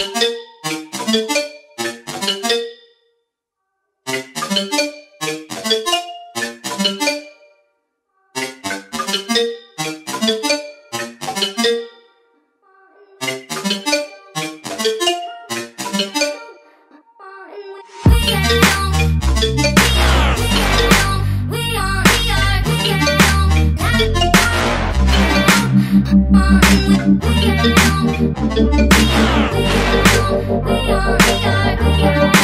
We are We are, we are, we are, we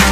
are.